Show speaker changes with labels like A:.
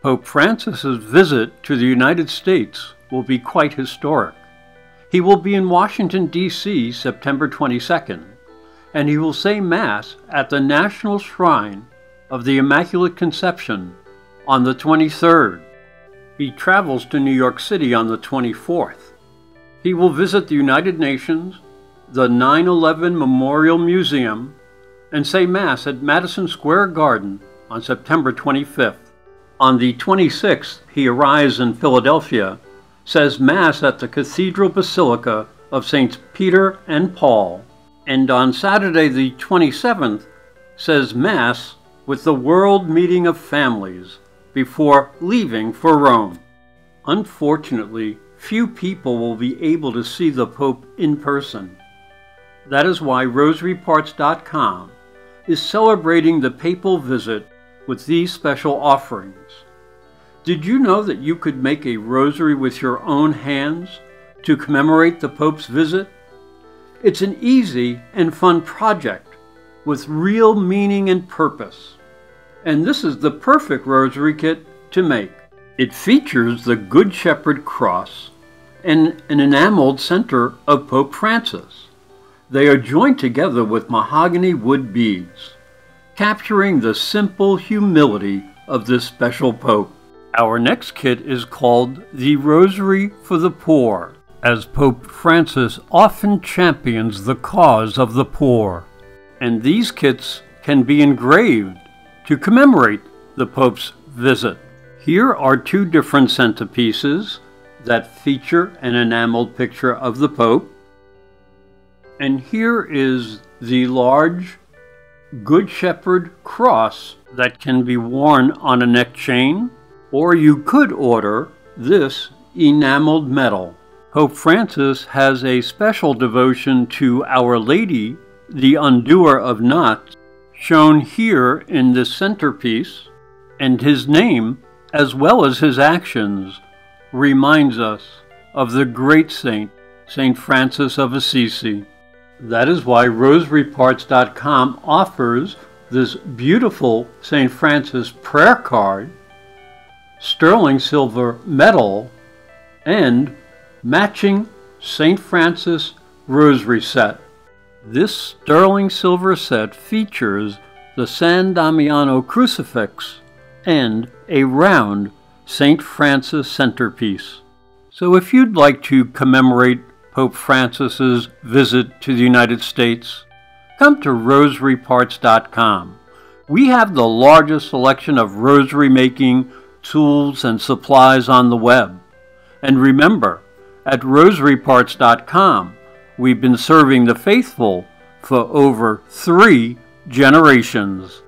A: Pope Francis's visit to the United States will be quite historic. He will be in Washington, D.C. September 22nd, and he will say Mass at the National Shrine of the Immaculate Conception on the 23rd. He travels to New York City on the 24th. He will visit the United Nations, the 9 11 Memorial Museum, and say Mass at Madison Square Garden on September 25th. On the 26th, he arrives in Philadelphia says Mass at the Cathedral Basilica of Saints Peter and Paul, and on Saturday the 27th says Mass with the World Meeting of Families before leaving for Rome. Unfortunately, few people will be able to see the Pope in person. That is why RosaryParts.com is celebrating the papal visit with these special offerings. Did you know that you could make a rosary with your own hands to commemorate the Pope's visit? It's an easy and fun project with real meaning and purpose. And this is the perfect rosary kit to make. It features the Good Shepherd cross and an enameled center of Pope Francis. They are joined together with mahogany wood beads, capturing the simple humility of this special Pope. Our next kit is called the Rosary for the Poor, as Pope Francis often champions the cause of the poor. And these kits can be engraved to commemorate the Pope's visit. Here are two different centerpieces that feature an enameled picture of the Pope. And here is the large Good Shepherd cross that can be worn on a neck chain or you could order this enameled medal. Pope Francis has a special devotion to Our Lady, the undoer of knots, shown here in this centerpiece, and his name, as well as his actions, reminds us of the great saint, St. Francis of Assisi. That is why RosaryParts.com offers this beautiful St. Francis prayer card sterling silver medal, and matching St. Francis Rosary set. This sterling silver set features the San Damiano crucifix and a round St. Francis centerpiece. So if you'd like to commemorate Pope Francis's visit to the United States, come to rosaryparts.com. We have the largest selection of rosary making tools, and supplies on the web. And remember, at rosaryparts.com, we've been serving the faithful for over three generations.